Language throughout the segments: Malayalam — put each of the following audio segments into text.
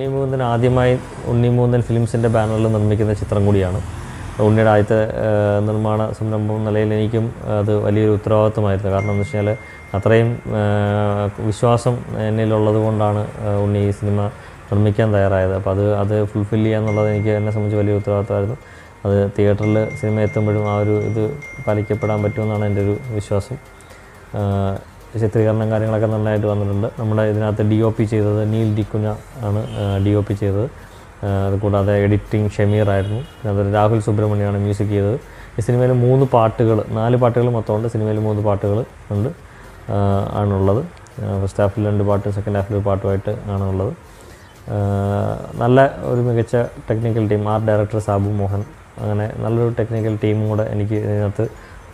ഉണ്ണിമൂന്തൻ ആദ്യമായി ഉണ്ണിമൂന്നൻ ഫിലിംസിന്റെ ബാനറിൽ നിർമ്മിക്കുന്ന ചിത്രം കൂടിയാണ്. ഉണ്ണിയുടെ ആദ്യത്തെ നിർമ്മാണ സംരംഭം നിലയിൽ എനിക്കും അത് വലിയൊരു ഉത്തരവാദിത്വമായിരുന്നു. കാരണം എന്ന് വെച്ചാൽ അത്രയും വിശ്വാസം എന്നിലുള്ളത് കൊണ്ടാണ് ഉണ്ണി ഈ സിനിമ നിർമ്മിക്കാൻ തയ്യാറായത്. അപ്പോൾ അത് അത് ഫുൾഫിൽ ചെയ്യുക എന്നുള്ളത് എനിക്ക് എന്നെ സംബന്ധിച്ച് വലിയ ഉത്തരവാദിത്തമായിരുന്നു അത് തിയേറ്ററിൽ സിനിമ എത്തുമ്പോഴും ആ ഒരു ഇത് പാലിക്കപ്പെടാൻ പറ്റുമെന്നാണ് എന്റെ ഒരു വിശ്വാസം. ചിത്രീകരണം കാര്യങ്ങളൊക്കെ നന്നായിട്ട് വന്നിട്ടുണ്ട്. നമ്മുടെ ഇതിനകത്ത് ഡി ഒ പി ചെയ്തത് നീൽ ഡിക്കുന ആണ് ഡി ഒ പി ചെയ്തത്. അതുകൂടാതെ അത് കൂടാതെ എഡിറ്റിംഗ് ഷമീർ ആയിരുന്നു. അതുപോലെ രാഹുൽ സുബ്രഹ്മണ്യാണ് മ്യൂസിക് ചെയ്തത്. ഈ സിനിമയിൽ മൂന്ന് പാട്ടുകൾ നാല് പാട്ടുകൾ മൊത്തമുണ്ട്. സിനിമയിൽ മൂന്ന് പാട്ടുകൾ ഉണ്ട് ആണുള്ളത്. ഫസ്റ്റ് ഹാഫിൽ രണ്ട് പാട്ടും സെക്കൻഡ് ഹാഫിൽ ഒരു പാട്ടുമായിട്ട് ആണുള്ളത് നല്ല ഒരു മികച്ച technical team art director Sabu Mohan. അങ്ങനെ നല്ലൊരു ടെക്നിക്കൽ ടീമും കൂടെ എനിക്ക് ഇതിനകത്ത്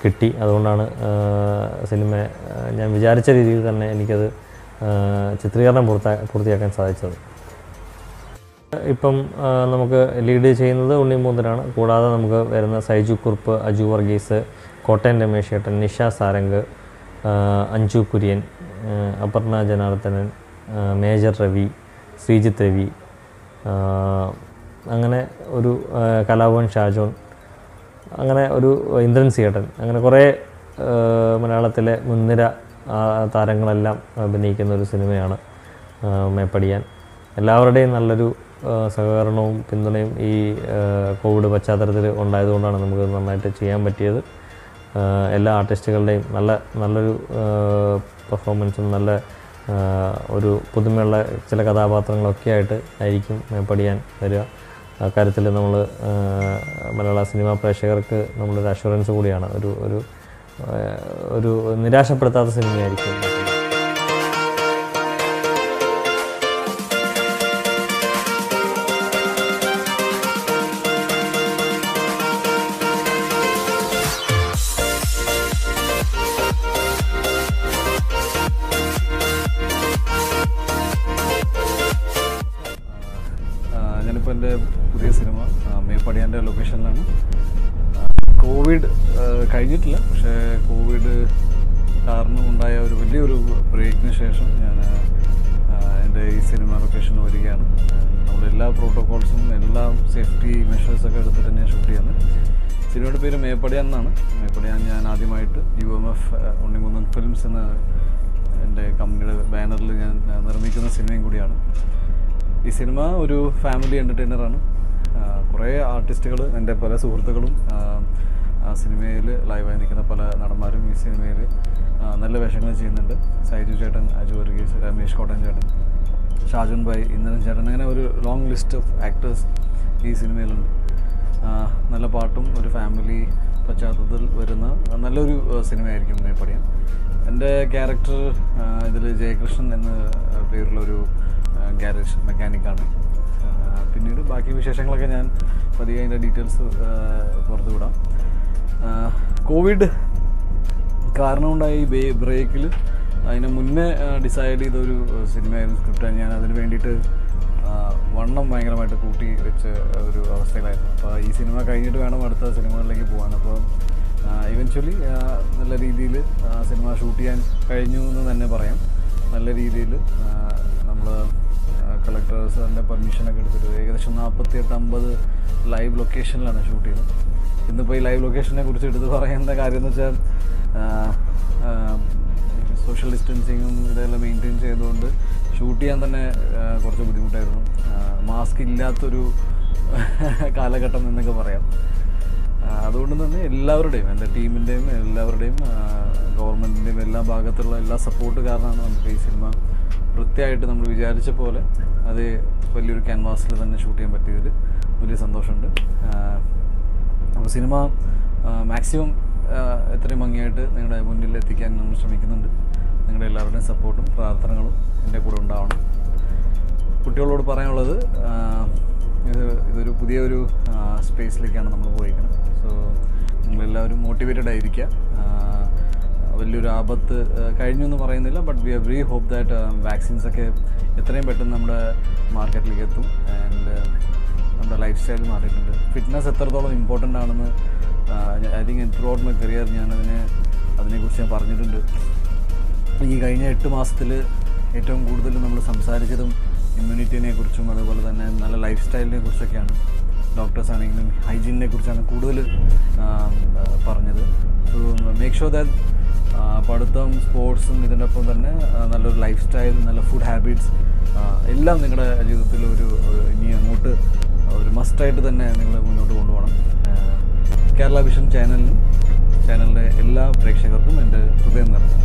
കിട്ടി. അതുകൊണ്ടാണ് സിനിമയെ സിനിമ ഞാൻ വിചാരിച്ച രീതിയിൽ തന്നെ എനിക്കത് ചിത്രീകരണം പൂർത്താ പൂർത്തിയാക്കാൻ സാധിച്ചത്. ഇപ്പം നമുക്ക് ലീഡ് ചെയ്യുന്നത് ഉണ്ണി ഉണ്ണിമൂന്തനാണ് കൂടാതെ നമുക്ക് വരുന്ന സൈജു കുറുപ്പ് അജു വർഗീസ് കോട്ടയം രമേശ് ഏട്ടൻ നിഷ സാരംഗ് അഞ്ജു കുര്യൻ അപർണ ജനാർദ്ദനൻ മേജർ രവി ശ്രീജിത്ത് രവി അങ്ങനെ ഒരു കലാഭവൻ ഷാജോൺ അങ്ങനെ ഒരു ഇന്ദ്രൻ സിയേട്ടൻ. അങ്ങനെ കുറേ മലയാളത്തിലെ മുൻനിര താരങ്ങളെല്ലാം അഭിനയിക്കുന്ന ഒരു സിനിമയാണ് മേപ്പടിയാൻ. എല്ലാവരുടെയും നല്ലൊരു സഹകരണവും പിന്തുണയും ഈ കോവിഡ് പശ്ചാത്തലത്തിൽ ഉണ്ടായതുകൊണ്ടാണ് നമുക്ക് നന്നായിട്ട് ചെയ്യാൻ പറ്റിയത്. എല്ലാ ആർട്ടിസ്റ്റുകളുടെയും നല്ല നല്ലൊരു പെർഫോമൻസും നല്ല ഒരു പുതുമയുള്ള ചില കഥാപാത്രങ്ങളൊക്കെ ആയിട്ട് ആയിരിക്കും മേപ്പടിയാൻ വരിക. അക്കാര്യത്തിൽ നമ്മൾ മലയാള സിനിമാ പ്രേക്ഷകർക്ക് നമ്മളൊരു അഷുറൻസ് കൂടിയാണ്. ഒരു ഒരു ഒരു നിരാശപ്പെടുത്താത്ത സിനിമയായിരിക്കും. ആ, ഞാനിപ്പോൾ എന്റെ പുതിയ സിനിമ മേപ്പടിയാന്റെ ലൊക്കേഷനിലാണ്. കോവിഡ് കഴിഞ്ഞിട്ടില്ല പക്ഷേ കോവിഡ് കാരണം ഉണ്ടായ ഒരു വലിയൊരു ബ്രേക്കിന് ശേഷം ഞാൻ എന്റെ ഈ സിനിമ ലൊക്കേഷൻ വരികയാണ്. നമ്മൾ നമ്മളെല്ലാ പ്രോട്ടോകോൾസും എല്ലാ സേഫ്റ്റി മെഷേഴ്സൊക്കെ എടുത്തിട്ട് തന്നെയാണ് ഷൂട്ട് ചെയ്യുന്നത് സിനിമയുടെ പേര് മേപ്പടിയാൻ എന്നാണ്. മേപ്പടിയാൻ ഞാൻ ആദ്യമായിട്ട് യു എം എഫ് ഉണ്ണിമുന്നൻ ഫിലിംസ് എന്ന എന്റെ കമ്പനിയുടെ ബാനറിൽ ഞാൻ നിർമ്മിക്കുന്ന സിനിമയും കൂടിയാണ്. ഈ സിനിമ ഒരു ഫാമിലി എന്റർടൈനറാണ് കുറേ ആർട്ടിസ്റ്റുകൾ എന്റെ പല സുഹൃത്തുക്കളും സിനിമയിൽ ലൈവായി നിൽക്കുന്ന പല നടന്മാരും ഈ സിനിമയിൽ നല്ല വേഷങ്ങൾ ചെയ്യുന്നുണ്ട്. സൈജു ചേട്ടൻ അജു വർഗീസ് രമേഷ് കോട്ടൻ ചേട്ടൻ ഷാജുൻ ഭായ് ഇന്ദ്രൻ ചേട്ടൻ അങ്ങനെ ഒരു ലോങ് ലിസ്റ്റ് ഓഫ് ആക്ടേഴ്സ് ഈ സിനിമയിലുണ്ട്. നല്ല പാട്ടും ഒരു ഫാമിലി പശ്ചാത്തലത്തിൽ വരുന്ന നല്ലൊരു സിനിമയായിരിക്കും മേപ്പടിയാൻ. എന്റെ ക്യാരക്ടർ ഇതിൽ ജയകൃഷ്ണൻ എന്ന പേരുള്ളൊരു ഗ്യാരേജ് മെക്കാനിക്കാണ് പിന്നീട് ബാക്കി വിശേഷങ്ങളൊക്കെ ഞാൻ പതിയെ അതിന്റെ ഡീറ്റെയിൽസ് പുറത്തു വിടാം. കോവിഡ് കാരണമുണ്ടായ ഈ ബ്രേക്കിൽ അതിന് മുന്നേ ഡിസൈഡ് ചെയ്ത ഒരു സിനിമയായിരുന്നു സ്ക്രിപ്റ്റാണ് ഞാൻ അതിന് വേണ്ടിയിട്ട് വണ്ണം ഭയങ്കരമായിട്ട് കൂട്ടി വെച്ച ഒരു അവസ്ഥയിലായിരുന്നു. അപ്പോൾ ഈ സിനിമ കഴിഞ്ഞിട്ട് വേണം അടുത്ത സിനിമകളിലേക്ക് പോകാൻ. അപ്പോൾ ഇവൻച്വലി നല്ല രീതിയിൽ സിനിമ ഷൂട്ട് ചെയ്യാൻ കഴിഞ്ഞു എന്ന് തന്നെ പറയാം. നല്ല രീതിയിൽ നമ്മൾ കളക്ടേഴ്സ് സാറിന്റെ പെർമിഷനൊക്കെ എടുത്തിട്ട് ഏകദേശം നാൽപ്പത്തി എട്ട് അമ്പത് ലൈവ് ലൊക്കേഷനിലാണ് ഷൂട്ട് ചെയ്തത്. ഇന്നിപ്പോൾ ഈ ലൈവ് ലൊക്കേഷനെ കുറിച്ച് എടുത്ത് പറയുന്ന കാര്യം എന്ന് വെച്ചാൽ സോഷ്യൽ ഡിസ്റ്റൻസിങ്ങും ഇതെല്ലാം മെയിന്റെയിൻ ചെയ്തുകൊണ്ട് ഷൂട്ട് ചെയ്യാൻ തന്നെ കുറച്ച് ബുദ്ധിമുട്ടായിരുന്നു. മാസ്ക് ഇല്ലാത്തൊരു കാലഘട്ടം എന്നൊക്കെ പറയാം. അതുകൊണ്ട് തന്നെ എല്ലാവരുടെയും എന്റെ ടീമിന്റെയും എല്ലാവരുടെയും ഗവൺമെന്റിന്റെയും എല്ലാ ഭാഗത്തുള്ള എല്ലാ സപ്പോർട്ട് കാരണമാണ് നമുക്ക് ഈ സിനിമ വൃത്തിയായിട്ട് നമ്മൾ വിചാരിച്ച പോലെ അത് വലിയൊരു ക്യാൻവാസിൽ തന്നെ ഷൂട്ട് ചെയ്യാൻ പറ്റിയതിൽ വലിയ സന്തോഷമുണ്ട്. അപ്പോൾ സിനിമ മാക്സിമം എത്രയും ഭംഗിയായിട്ട് നിങ്ങളുടെ മുന്നിൽ എത്തിക്കാൻ നമ്മൾ ശ്രമിക്കുന്നുണ്ട്. നിങ്ങളുടെ എല്ലാവരുടെയും സപ്പോർട്ടും പ്രാർത്ഥനകളും എന്റെ കൂടെ ഉണ്ടാവണം. കുട്ടികളോട് പറയാനുള്ളത് ഇത് ഇതൊരു പുതിയൊരു സ്പേസിലേക്കാണ് നമ്മൾ പോയിരിക്കുന്നത് സോ നിങ്ങളെല്ലാവരും മോട്ടിവേറ്റഡ് ആയിരിക്കുക. വലിയൊരു ആപത്ത് കഴിഞ്ഞു എന്ന് പറയുന്നില്ല but we are very hope that vaccines ഒക്കെ എത്രയും പെട്ടെന്ന് നമ്മുടെ മാർക്കറ്റിലേക്ക് എത്തും. ആൻഡ് നമ്മുടെ ലൈഫ് സ്റ്റൈൽ മാറിയിട്ടുണ്ട്. ഫിറ്റ്നസ് എത്രത്തോളം ഇമ്പോർട്ടന്റ് ആണെന്ന് I think throughout my career ഞാൻ അതിനെ അതിനെക്കുറിച്ച് ഞാൻ പറഞ്ഞിട്ടുണ്ട്. ഈ കഴിഞ്ഞ എട്ട് മാസത്തിൽ ഏറ്റവും കൂടുതൽ നമ്മൾ സംസാരിച്ചതും ഇമ്മ്യൂണിറ്റിനെ കുറിച്ചും അതുപോലെ തന്നെ നല്ല ലൈഫ് സ്റ്റൈലിനെ കുറിച്ചൊക്കെയാണ് ഡോക്ടേഴ്സ് ആണെങ്കിലും ഹൈജീനിനെ കുറിച്ചാണ് കൂടുതൽ പറഞ്ഞത്. സോ മേക്ക് ഷുവർ ദാറ്റ് പഠിത്തം സ്പോർട്സും ഇതിന്റെ ഒപ്പം തന്നെ നല്ലൊരു ലൈഫ് സ്റ്റൈൽ നല്ല ഫുഡ് ഹാബിറ്റ്സ് എല്ലാം നിങ്ങളുടെ ജീവിതത്തിൽ ഒരു ഇനി അങ്ങോട്ട് ഒരു മസ്റ്റായിട്ട് തന്നെ നിങ്ങൾ മുന്നോട്ട് കൊണ്ടുപോകണം. കേരള വിഷൻ ചാനലിനും ചാനലിന്റെ എല്ലാ പ്രേക്ഷകർക്കും എന്റെ ഹൃദയം നിറഞ്ഞു.